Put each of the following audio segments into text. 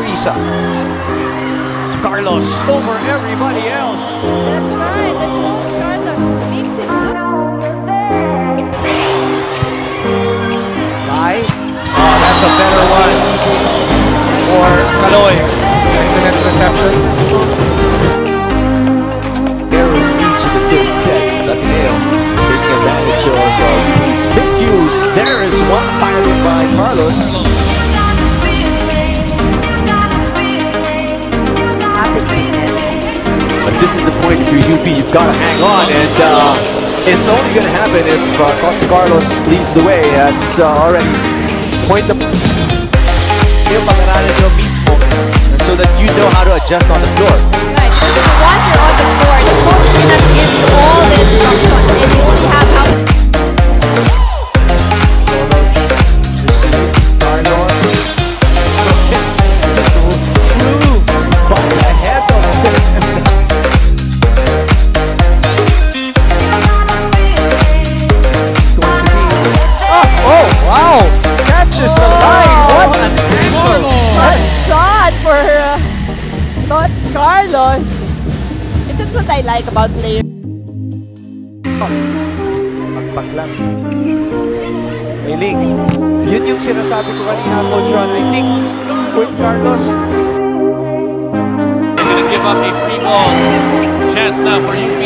Musa. Carlos over everybody else. That's right. That moves Carlos makes it look. Oh, that's a better one for Kaloy. Excellent reception. Arrows each in the third set. Latineo taking advantage of uh, these miscues. There is one fired by Carlos. This is the point if you're UP, you've got to hang on, and uh, it's only going to happen if uh, Carlos leads the way. That's uh, already point the so that you know how to adjust on the floor. Carlos. And that's what I like about players. Pagpag lang. Mailing. Yun yung sinasabi ko kanina, Coach Ron. I think with Carlos, They're going to give up a free ball. Chance now for UP.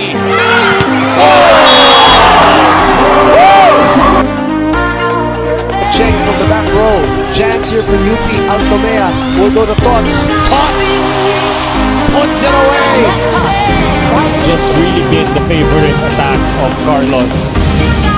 Cheng from the back row. Chance here for UP. Altomea will go to Tots. Tots puts it just really been the favorite attack of Carlos.